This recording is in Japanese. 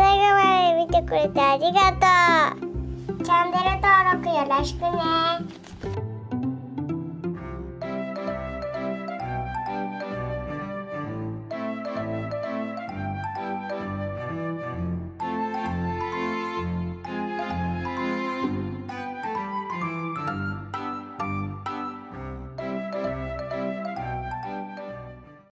最後まで見てくれてありがとう。チャンネル登録よろしくね。